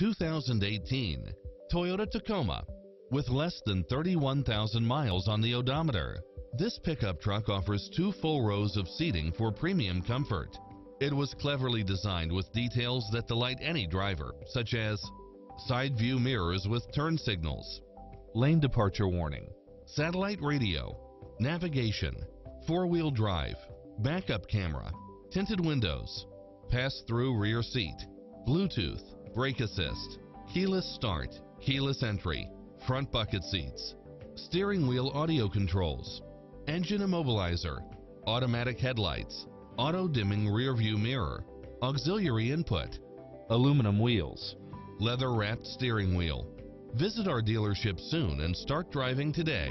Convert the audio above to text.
2018 Toyota Tacoma with less than 31,000 miles on the odometer. This pickup truck offers two full rows of seating for premium comfort. It was cleverly designed with details that delight any driver, such as side view mirrors with turn signals, lane departure warning, satellite radio, navigation, four-wheel drive, backup camera, tinted windows, pass-through rear seat, Bluetooth, brake assist, keyless start, keyless entry, front bucket seats, steering wheel audio controls, engine immobilizer, automatic headlights, auto dimming rear view mirror, auxiliary input, aluminum wheels, leather wrapped steering wheel. Visit our dealership soon and start driving today.